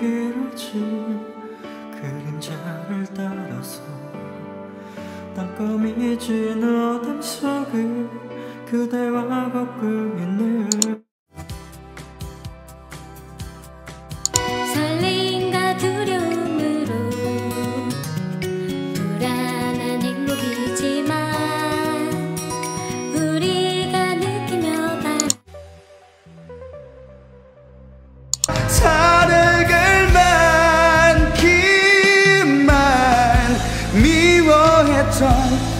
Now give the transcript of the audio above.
길어진 그 그림자를 따라서 땅거미 지어둠 속을 그대와 거꾸로 미워했던